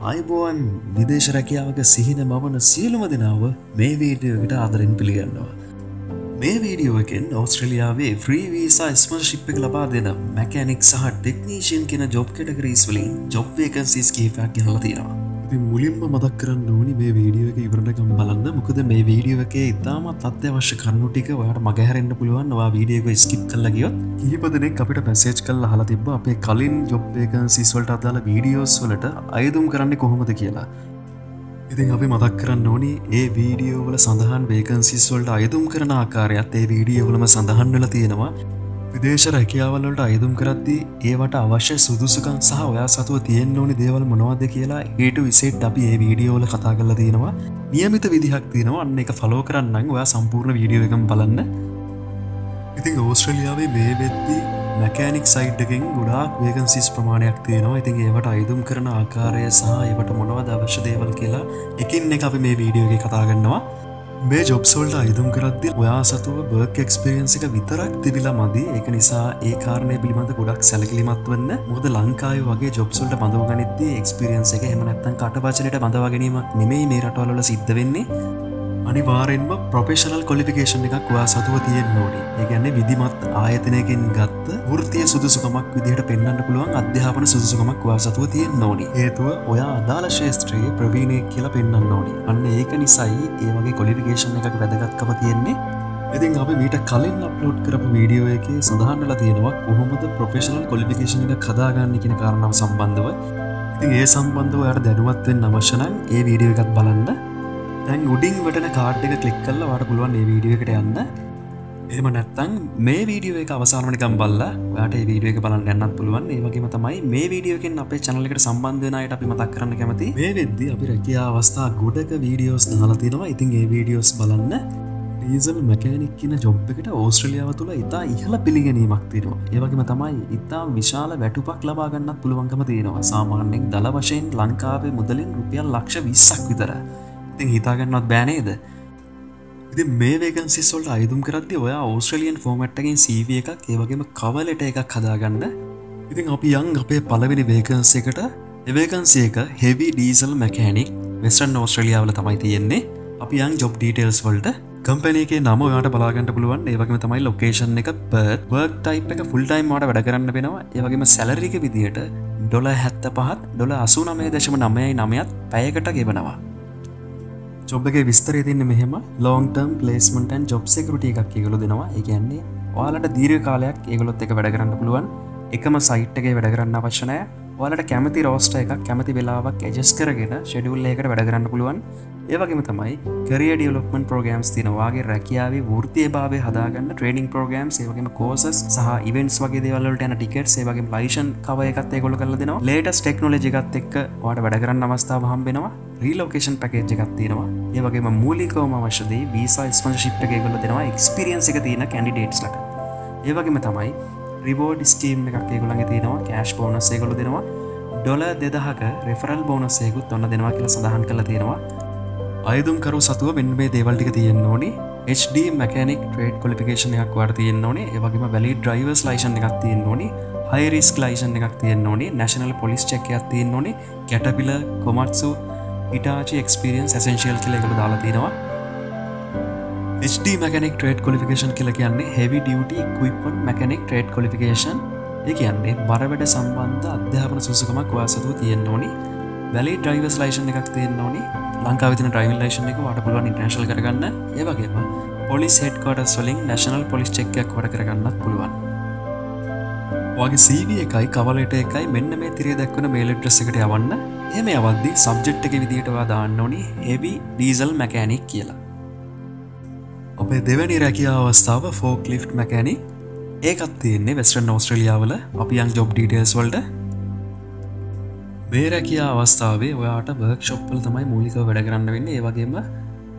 අයිබෝවන් විදේශ රැකියාවක සිහින මවන සියලුම දෙනාව මේ වීඩියෝකට ආදරෙන් පිළිගන්නවා. මේ වීඩියෝකෙන් ඔස්ට්‍රලියාවේ ්‍රීවීසා ස්මල් ශිප් එක ලබා දෙන මැකැනික් සහ ටෙක්නීෂන් කෙන ජොබ් කටගරීස් වලින් ජොබ් වේකන්සිස් කහිපයක් කියහල තියෙනවා. ඉතින් මුලින්ම මදක් කරන්න ඕනි මේ වීඩියෝ එක ඉවරටකම් බලන්න. මොකද මේ වීඩියෝ එක ඉතාමත් අත්‍යවශ්‍ය කරුණු ටික ඔයාට මගහැරෙන්න්න පුළුවන්. වා වීඩියක ස්කිප් කල්ල ගියොත් කිහිපදනෙක් අපිට පැසේජ් කල් හලා තිබ අපේ කලින් ජොබ්වේකන් සිස්වලට අදාල වීඩියෝස් වලට අයදුම් කරන්න කොහොමද කියලා? ඉතින් අපි මදක් කරන්න ඕනි ඒ වීඩියෝවල සඳහන් වේකන්සිස්වල්ට අයදුම් කරන ආකාරයත් ඒ වීඩියෝවලම සඳහන් වෙල තියෙනවා. විදේශ රැකියාවලට අයදුම් කරද්දී ඒවට අවශ්‍ය සුදුසුකන් සහ ඔයා සතුව තියෙන් ඕනි දේවල් මොනවද කියලා ඒට විසේට් අපි ඒ වීඩියෝල කතා කරල තියෙනවා. නියමිත විදිහක් තියෙනවා. අන්න එක ෆලෝ කරන්න ඔයා සම්පූර්ණ වීඩියෝ එකම් බලන්න. ඉතින් ඕස්ට්‍රලියාවේ මේ වෙද්දී මැකෑනික් සයිට්කින් ගොඩාක් වේගන්සිස් ප්‍රමාණයක් තියෙනවා. ඉතින් ඒවට අයිදුම් කරන ආකාරය සහ ඒවට මොනවද අවශ්‍ය දේවල් කියලා එකින් එක අපි මේ වීඩියෝගේ කතාගන්නවා මේ ජොබ්සෝල්ට අයිදුම් කරද්දි ඔයා සතුව බර්ක් එක්ස්පිරියන්සික විතරක් තිබිලා මදි. ඒක නිසා ඒ කාරණය පිළිබඳ ගොඩක් සැලකිලිමත් වන්න. මොද ලංකාය වගේ ජොබ්සල්ට බඳව ගනිද්දී එක්ස්පිරියන්ස එක හෙමනත්තන් කටවචලට බඳවාගැනීමක් නෙමෙයි මේ රටවල සිද්ධ වෙන්නේ. අනිවාරෙන්ම ප්‍රොපේෂනල් කොලිෆිකේෂන් එකක් වා සතුව තියෙන් නෝඩි ඒගැන්නේ විදිමත් ආයතනයකින් ගත්ත වෘතිය සුදුසුකමක් විදිහට පෙන්න්න පුළුවන් අධ්‍යාපන සුදුසුකමක් වා සතුව තියෙන් නෝනි හේතුව ඔයා අදාළ ශේස්ත්‍රයේ ප්‍රවීණය කියලා පෙන්න්න ඕනි. අන්න ඒක නිසයි ඒ වගේ කොලිෆිකේෂන් එකක් වැදගත්කම තියෙන්නේ. ඉතින් අප මීට කලින් අප්ලෝඩ් කරපු වීඩියෝ එක සඳහන්ල තියෙනවා කොහොමද ප්‍රොෆෙෂනල් කොලිෆිකේෂන එක කදාගන්න කියෙන කාරණාව සම්බන්ධව. ඉතින් ඒ සම්බන්ධව යට දැනුවත්වෙන් අවශ්‍යනන් ඒ වීඩියෝ එකත් බලන්න. දැන් උඩින් වටන කාඩ් එක කලික් කල්ල වට පුළුවන් ඒ වීඩියෝ එකට යන්න. එහම නැත්තං මේ වීඩියෝ එක අවසානනිකම් බල්ල ට වීඩියෝ එක බලන්න යන්නත් පුළුවන්. ඒවගේම තමයි මේ වීඩියෝකෙන් අපේ චනලකට සම්බන්ධනයට අපි මතක් කරන්න කැමති. මේ වෙද්දි අපි රැකියා අවස්ථා ගොඩක වීඩියෝස් දාලතිනවා ඉතින් ඒ වීඩියෝස් බලන්න ඩීසල් මැකෑනික් කියන ජොබ් එකට ඕස්ට්‍රලියාව තුළ ඉතා ඉහල පිළිගැනීමක් තියෙනවා. ඒවගේම තමයි ඉතා විශාල වැටුපක් ලබාගන්නත් පුළුවන්කම තියෙනවා. සාමාන්‍යෙන් දළ වශයෙන් ලංකාවේ මුදලින් රුපියල් ලක්ෂ විස්සක් විතර. ඉතින් හිතාගන්නත් බෑනේද ඉති මේ වේගන්සිස්වල්ට අයුතුම් කරති ඔය ඕස්ට්‍රලියන් ෆෝමට්ටකින් සීව එකක් ඒවගේම කවලට එකක් හදාගන්න. ඉතින් අපි යං අපේ පලවෙනි වේකන්සේකට එවේකන්සේක හෙවි ඩීසල් මැකෑනික් වෙස්ටන් ඕස්ට්‍රලියාවල තමයි තියෙන්නේ. අපි යං ජොබ් ඩීටේල්ස් වලට කම්පනේගේ නම යාට බලාගන්නට පුළුවන්. ඒවගේම තමයි ලොකේෂන් එක පත් වර්ක් ටයිප් එක ෆුල් ටයිම් වාට වැඩ කරන්න වෙනවා. ඒවගේම සැලරික විදියට ඩොල හැත්ත පහත් ඩොල අසු නමේ දශම නමයයි නමයත් පැයකට ගෙවනවා. ජොබ්ගේ විස්තරය තින්න මෙහෙම. ලෝන්ටම් පලේස්මටන් ජොබ් සෙකරට එකක් ඒගොල දෙනවා. ඒගන්නේ ඔයාලට දීර කාලයක් ඒගොලොත් එක වැඩ කරන්න පුළුවන්. එකම සයිට්ගේ වැඩ කරන්න අවශ්‍යනය ඔයාලට කැමති රෝස්ට එකක් කැමති වෙලාවක් ඇජස් කරගෙන ෂෙඩුල් එකට වැඩ කරන්න පුළුවන්. ඒවගේම තමයි කරිය ඩියලොක්මන් ප්‍රෝගම්ස් තිනවාගේ රැකියාව ෘතිය භාව හදාගන්න ට්‍රේනිින් ප්‍රෝගම් ඒවගේම කෝසස් සහ ඉවෙන්ස් වගේ දෙවල්ලට යන ටිකට් ඒවගේ ලයිෂන් කව එකත් ඒකොල කල දෙනවා. ලේටස් ටෙක්නෝලජිකත් එක් වාට වැඩ කරන්න අවස්ථාව හම්බෙනවා රීලෝකේෂන් පැකේජ් එකක් තියෙනවා. ඒවගේම මූලිකවම අවශ්‍යදේ වීසා ස්පංශිප්ට එකගොල දෙනවා එක්ස්පිරියන්ස එක තියෙන කැන්ඩිඩේට්ස් ලට ඒවගේම තමයි රිබෝඩ් ස්ටීම් එකක් ඒගොලගේ තියෙනවා කෑශ් බෝනස් ඒගොල දෙනවා ඩොල දෙදහක රෙෆරල් බෝනස්සයකුත් ඔන්න දෙනවා කියලා සඳහන් කළ තියෙනවා. අයදුම් කරු සතුව මෙන් මේ දේවල්ටික තියෙන්න්න ඕනි. HD මැකනික් ට්‍රේඩ් කොලිපිකේෂන එකක් වට තියෙන් ඕනේ. ඒවගේම වැලි ඩ්‍රයිවර්ස් ලයිෂන් එකක් තියෙන් ඕනි. හයිරිස් ලයිෂන් එකක් තියෙන් ඕනි. නැශනල් පොලිස් චෙක්යක් තියෙන් ඕනි. කැටපිල කොමත්සු ඉටාචි එක්ස්පිරියන්ස් ඇසෙන්ශියල් කියල එකළ දාලා තියෙනවා. HD මැකනික් ට්‍රේඩ් කොලිෆිකේෂන් කියල කියන්නේ heavy duty equipment mechanic trade qualification ඒ කියන්නේ බරවැඩ සම්බන්ධ අධ්‍යාපන සුසකමක් වාසතුව තියෙන් ඕනි. වැලි ඩ්‍රයිවස් ලයිෂන් එකක් තියෙන් ඕනි. ලංකාවිතින ඩ්‍රයිවල් ලයිෂන් එක වට පුළුවන් ඉන්ටර්ශල් කරගන්න. ඒවගේම පොලිස් හෙඩ්කෝටස් වලින් නැශනල් පොලිස් චෙක්යක් වට කරගන්නත් පුළුවන්. වගේ සීව එකයි කවලට එකයි මෙන්න මේ තිරේ දැක්වන මේලෙට්‍රස් එකට යවන්න. එම අවද්දි සබ්ජෙට් එක විදිටවා දාන්න ඕනි හෙවි ඩීසල් මැකෑනික් කියලා. අපේ දෙවැනි රැකිය අවස්ථාව ෆෝක් ලිෆ් මැකෑනික් ඒකත් තියෙන්නේ වෙස්ටන් ඔස්ට්‍රලියාවල අපි යන් ජොබ් ඩීටේල්ස් වල්ට. මේ රැකිය අවස්ථාවේ ඔයාට බර්ක් ශොප්පල් තමයි මූලික වැඩ කරන්න වෙන්න. ඒ වගේම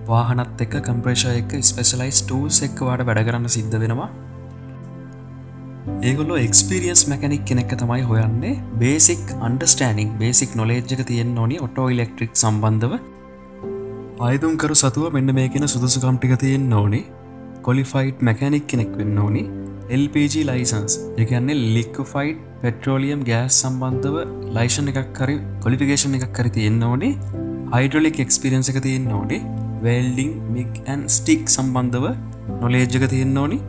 වාහනත් එක්ක කම්ප්‍රේෂ එක ස්පෙසලයිස් ටූල්ස් එක්ක වාට වැඩ කරන්න සිද්ධ වෙනවා. ඒගොල්ලො එක්ස්පිරියන්ස් මැකනික් කෙනෙක්ක තමයි හොයන්නේ. බේසික් අන්ඩස්ටෑනිින් බේසික් නොලේජ්ක තියෙන් ඕනි ඔටෝ ඉලෙක්ට්‍රික් සම්බන්ධව. අයිතුම්කරු සතුව මෙන්න මේ කියෙන සුදුසුකම්ටික තියෙන් ඕනේ. කොලිෆයිට් මැකැනික් කෙනෙක් වෙන්න ඕනි. LPG ලයිසන්ස් එකන්නේ ලික්ෆයිට් පෙට්‍රෝලියම් ගෑස් සම්බන්ධව ලයිෂන් එකක් කරි කොලිපිකේෂන් එකක් කර තියෙන්න්න ඕනේ. හයිඩ්‍රලික් එක්ස්පිරන්ස එක තියෙන්න්න ඕනේ. වෙල්ඩිං මික් ඇන් ස්ටික් සම්බන්ධව නොලේජ්ජක තියෙන්න්න ඕනි.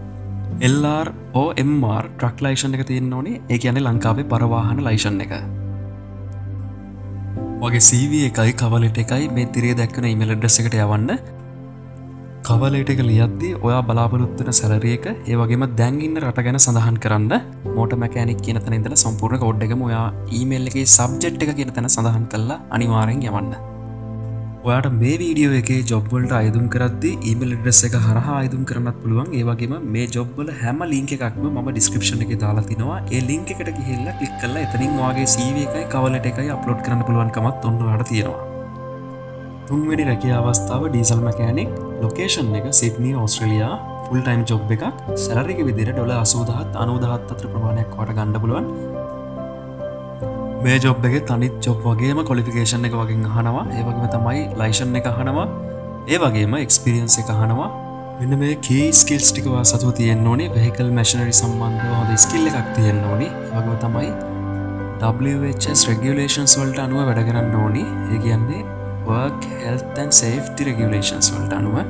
එල්ර් ඕMR ට්‍රක් ලයිෂන් එක තියෙන්න්න ඕනේ. ඒ කියන්නේ ලංකාවේ පරවාහන ලයිෂන් එක. වගේ සීව එකයි කවලට එකයි මේ තිරේ දැක්වන ඉමල් ඩ්‍රෙස් එකට යවන්න. කවලට එක ලියද්දී ඔයා බලාපොරොත්වන සැලරියක ඒවගේම දැන්ගන්න රට ගැන සඳහන් කරන්න. මෝට මැකෑනික් කියන තැන ඉදල සම්පූර්ණ කෝඩ්ඩගම ඔයා ඊමේල් එක සබ්ජෙට් එක කියන තැන සඳහන් කරලා අනිවාරෙන් යවන්න. ඔයාට මේ වීඩියෝ එක ජොබ්වලට අයදුම් කරදදි ඊමල් ඩ්‍රෙස් එක හරහා අයදුම් කරනත් පුළුවන්. ඒවගේම මේ ජොබ්වල හැම ලිංක එකක්ම ම ඩිස්ක්‍රපෂණ එක දාලා තිනවා. ඒ ලිංක එකට ගිහිල්ලා කලික් කල්ලා එතනින් වගේ සීව එකයි කවලට එකයි අප්ලෝඩ් කරන්න පුළුවන්කමත් ඔන්නවාට තියෙනවා. තුන්වැනි රැකිය අවස්ථාව ඩීසල් මැකෑනික් ලොකේෂන් එක Sydney Australia full time job එකක්. සැලරික විදිර ඩොල අසූදහත් අනුදහත් අත්‍ර ප්‍රමාණයක් වට ගණඩ පුළුවන්. මේ ජොබ් එක තනිත් ජොබ් වගේම කොලිෆිකේෂන් එක වගේ අහනවා. ඒවගේම තමයි ලයිෂන් එක අහනවා. ඒ වගේම එක්ස්පිරියන්ස එක අහනවා. මෙන්න මේ කී ස්කිල්ස් ටිකවා සතු තියෙන් ඕනේ. වෙහිකල් මැශනරි සම්බන්ධ හොද ස්කිල්ල එකක් තියෙන් ඕනේ. වගම තමයි WHS රෙගලේෂන්ස් වලට අනුව වැඩ කරන්න ඕනි. ඒ කියන්නේ work health and safety regulations වලට අනුව.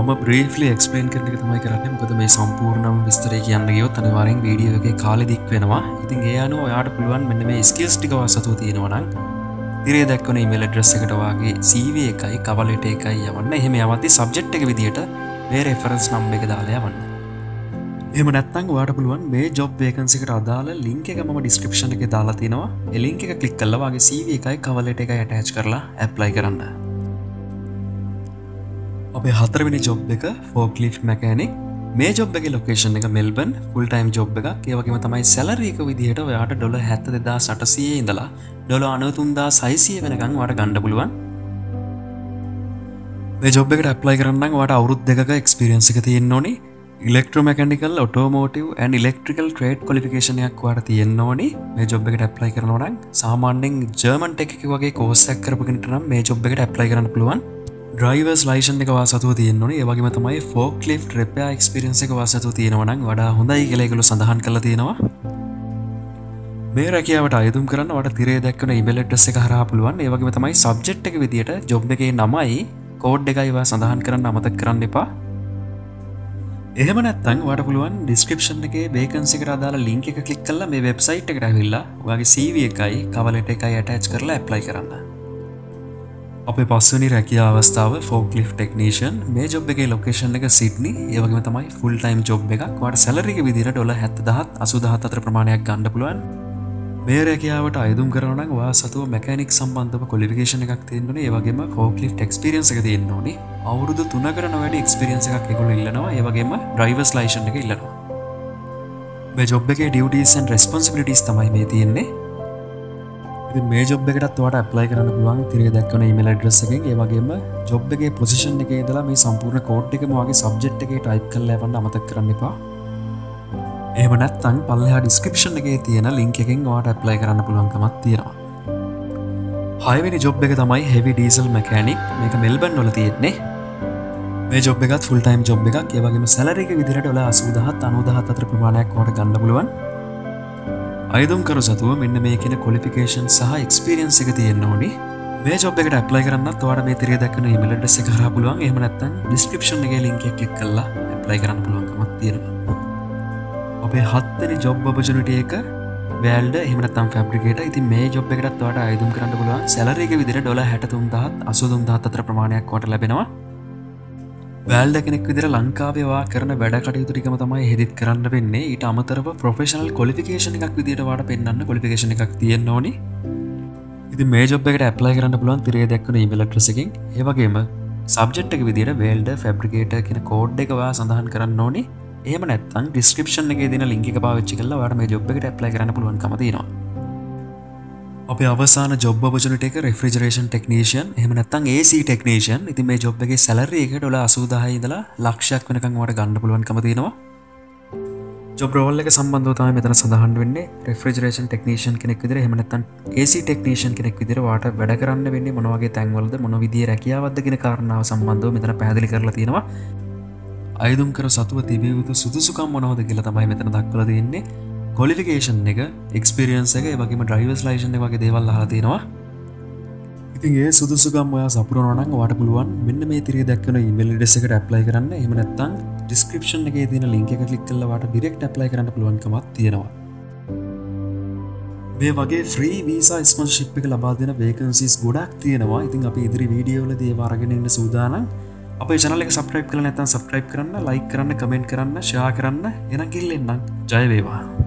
ම බ්‍රේෆලි එක්ස්පලේන් කරන එක තමයි කරන්න. මොකද මේ සම්පූර්ණම් විස්තරය කියන්න ගයොත් අනිවාරෙන් වීඩියෝ එක කාලෙ දික් වෙනවා. ඉතින් ඒ අනු ඔයාට පුළුවන් මෙන්න මේ ස්කල්ස් ටික වසතු තියෙනවනම් තිරේ දක්වන ඉමල් ඩ්‍රෙස් එකට වගේ සීව එකයි කවලට එකයි යවන්න. එහෙම යවති සබ්ජෙට් එක විදිට මේ රෙෆරන්ස් නම් එක දාලා යවන්න. එම නැත්තන් වාට පුළුවන් මේ ජොබ් වේකන්සිකට අදාල ලින්ක එක ම ඩිස්ක්‍රපෂණ එක දාලා තිනවා. එලින්ක එක කලික් කල්ලවාගේ සීව එකයි කවලට එක ඇටච් කරලා ඇප්ලයි කරන්න. අපේ හතරවෙනි ජොබ් එක ෆෝක්ලිෆ් මැකෑනෙක් මේ ජොබ් එක ලොකේෂන් එක මෙල්බන් ෆුල් ටයිම් ජොබ් එක ඒවගේම තමයි සැලරීක විදිහට ඔයාට ඩොල හැත්ත දෙදා සටසයේ ඉඳලා ඩොල අනතුන්දා සයිසිය වෙනකං වට ගණඩ පුළුවන්. මේ ජොබ් එකට ඇප්ලයි කරන්න වට අවුරුද් දෙක එක්ස්පිරියන්ස එක තියෙන් ඕනි. Electromechanical automotive and electrical trade කොලිෆිකේෂනයක් වට තියෙන් ඕනි. මේ ජොබ් එකට ඇප්ලයි කරනවන සාමාන්‍යෙන් ජර්මන් ටෙක් වගේ කෝසැක් කරපගෙනට නම් මේ ජොබ් එකට ඇප්ලයි කරන්න පුළුවන්. ඩ්‍රයිවර්ස් ලයිෂන් එක වාසතුව තියෙන්වන ඒවගේම තමයි ෆෝක් ලිෆ් රෙපයා එක්ස්පිරන්ස එක වාසතු තියෙනවනක් වඩා හොඳයි කලෙකළු සඳහන් කළ තියෙනවා. මේ රැකියාවට අයතුම් කරන්න වට තිරේ දැක්වන ඉබෙලට්ස එක හරා පුළුවන්. ඒවගේම තමයි සබ්ජෙට් එක විදිට ජොබ් එකේ නමයි කෝඩ් එකයිවා සඳහන් කරන්න අමතක් කරන්න එපා. එහම නැත්තන් වට පුළුවන් ඩිස්ක්‍රපෂන් එක බේකන්සික අදාලා ලින්ක එක කලික් කල්ල මේ වෙබ්සයිට් එකට ඇවිල්ලා වගේ සීව එකයි කවලට එකයි ඇටච් කරලා ඇප්ලයි කරන්න. අප පස්සනි රැකිය අවස්ථාව ෆෝක්ලිෆ් ටෙක්නේෂන් මේ ජොබ් එක ලොකේෂන් එක සිට්නි ඒවගේම තමයි ෆුල් ටයිම් ජොබ් එකක්. වට සැලරික විදිර ඩොල හැත්තදහත් අසුදහත් අතර ප්‍රමාණයක් ගණඩ පුළුවන්. මේ රැකියාවට අයදුම් කරන වා සතුව මැකනික් සම්බන්ධව කොලිගේෂන එකක් තියන්නේ ඒවගේම ෆෝක්ලි් ක්ස්පිරියන්ස එක තියන්න ඕනේ. අවුරුදු තුනකරන වැඩ එක්ස්පිරියන්ස එකක් එකොල ඉල්ලනවා. ඒවගේම ඩ්‍රයිවස් ලයිෂන් එක ඉල්ලනවා. මේ ජොබ් එක ඩියටසන් රෙස්පොන්සිිලිටස් තමයි මේ තියෙන්නේ. මේ ජොබ් එකටත් වට ඇප්ලයි කරන්න පුළුවන්. තිරේ දක්වන ඉමල් ඩ්‍රස් එක ඒවගේම ජොබ් එක පොසිෂන් එක දලා මේ සම්පූර්ණ කෝට් එක මගේ සබ්ජෙට් එක ටයිප් කල් ලැවන්න අමතක් කරන්න එපා. එමනත්තන් පල්ලහා ඩිස්ක්‍රපෂන් එක තියෙන ලින්ක එකෙන් වාට ඇප්ලයි කරන්න පුළුවන්කමත් තියෙනවා. හයවෙනි ජොබ් එක තමයි හෙවි ඩීසල් මැකෑනික් මේක මෙල්බන් නොල තියෙන්නේ. මේ ජොබ් එකත් ෆුල් ටයිම් ජොබ් එකක්. ඒවගේම සැලරක විදිරට ඔල අසූදහත් අනුදහත් අතර ප්‍රමාණයක් වට ගන්න පුළුවන්. අයදුම්කරු සතුව මෙන්න මේ කියෙන කොලිෆිකේෂන් සහ එක්ස්පිරියන්ස එක තියෙන්න්න ඕනි. මේ ජොබ් එකට ඇප්ලයි කරන්න තවාට මේ තිරේ දක්න ඉමලට සකර පුළුවන්. එහමනත්තන් ඩිස්ක්‍රපෂන් එක ලින්ක කලික් කල්ලා ඇප්ලයි කරන්න පුළුවන්කමත් තියෙනවා. ඔබේ හත්තනි ජොබ් ඔපජනට එක වැල්ඩ එහමනත්තම් ෆැබ්‍රිකේට ඉති මේ ජොබ් එකටත් වට අයදුම් කරන්න පුළුවන්. සැලරේක විදිර ඩොල හැටතුන්දහත් අසුදුම්දහත් අතර ප්‍රමාණයක් කොට ලැබෙනවා. වැල්ඩ කෙනෙක් විදිර ලංකාවේවා කරන වැඩ කටයුතුරිකම තමයි හෙදිත් කරන්න වෙන්නේ. ඊට අමතරව ප්‍රොෆෙෂනල් කොලිෆිකේෂන එකක් විදිටවාට පෙන්න්න කොලිෆිකේෂන එකක් තියෙන් ඕනි. ඉති මේ ජොබ් එකට ඇප්ලයි කරන්න පුළුවන් තිරේ දක්වන ඉමලට්‍රසකින් ඒවගේම සබ්ජෙට්ක විදිට වේල්ඩ ෆැබ්‍රිකේට කියෙන කෝඩ් එකවා සඳහන් කරන්න ඕනි. ඒම නැත්තන් ඩිස්ක්‍රපෂන් එක දින ලින්ක පාච්චි කල්ල වාට මේ ජොබ් එකට ඇප්ලයි කරන්න පුළුවන් කමතිනවා අප අවසාන ජොබ් පචනට එක රෙෆ්‍රිජරේෂන් ටෙක්නේෂන් එහමනත්තන් ඒC ටෙක්නේෂන් ඉති මේ ජොබ් එක සැලරඒක ඩොල අසූදාහයි ඉදලා ලක්ෂයක් වෙනකං වට ගණඩ පුළුවන්කම තියෙනවා. ජොබ්‍රවල්ල එක සම්බන්ධතාව මෙතන සඳහන් වෙන්නේ. රෙෆ්‍රිජරේෂන් ටෙක්නේෂන් කෙනෙක් විදිර හමනත්තන් ඒC ටෙක්නේෂන් කෙනෙක් විදිර වාට වැඩ කරන්න වෙන්නේ මොනවගේ තැන්වලද මොන විදිිය රැකියාවදගෙන කාරණාව සම්බන්ධව මෙතන පැදිලි කරලා තියෙනවා. අයදුම් කර සතුව තිබියයුතු සුදුසුකම් මොනවද කියලා තමයි මෙතන දක්වල දෙන්නේ කොලිෆිකේෂන් එක එක්ස්පිරියන්ස එක වගේම ඩ්‍රයිවස් ලයිෂන් වගේ දේවල් හතිනවා ඉතින්ගේ සුදුසුගම් ඔයා සපුරනොනං වාට පුළුවන් මෙන්න මේ තිරේ දක්වන ඉමල් ඩෙස එකට ඇප්ලයි කරන්න. එමනත්තං ඩිස්ක්‍රපෂන් එක තින ලින්ක එක කලික් කල්ලවාට ඩිරෙක්් ඇප්ලයි කරන්න පුළුවන්කමත් තියෙනවා. මේ වගේ ෆ්‍රී වීසා ස්මන් ශිප් එක ලබා දෙන වේකන්සිස් ගොඩක් තියෙනවා. ඉතින් අප ඉදිරි වීඩියෝල දේවාරගෙනන්න සූදානම්. අප චනල සප්‍රයිප් කල නැතන් සප්‍රයිප් කරන්න ලයි කරන්න කමෙන්ට් කරන්න ශා කරන්න. එන කිල්ලෙන්නම් ජයවේවා